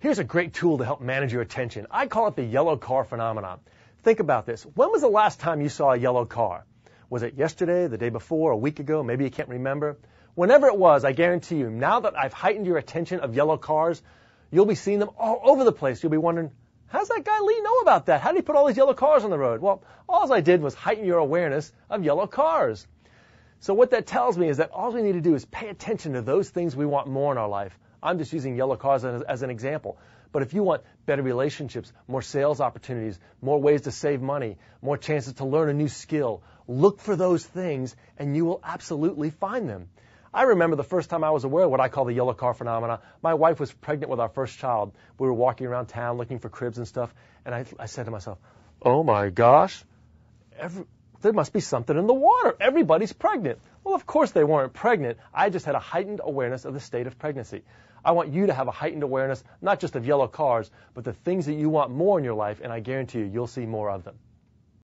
Here's a great tool to help manage your attention. I call it the yellow car phenomenon. Think about this. When was the last time you saw a yellow car? Was it yesterday, the day before, a week ago? Maybe you can't remember. Whenever it was, I guarantee you, now that I've heightened your attention of yellow cars, you'll be seeing them all over the place. You'll be wondering, how's that guy Lee know about that? How did he put all these yellow cars on the road? Well, all I did was heighten your awareness of yellow cars. So what that tells me is that all we need to do is pay attention to those things we want more in our life. I'm just using yellow cars as, as an example. But if you want better relationships, more sales opportunities, more ways to save money, more chances to learn a new skill, look for those things and you will absolutely find them. I remember the first time I was aware of what I call the yellow car phenomena. My wife was pregnant with our first child. We were walking around town looking for cribs and stuff, and I, I said to myself, "Oh my gosh, every, there must be something in the water. Everybody's pregnant." Well, of course they weren't pregnant. I just had a heightened awareness of the state of pregnancy. I want you to have a heightened awareness, not just of yellow cars, but the things that you want more in your life, and I guarantee you, you'll see more of them.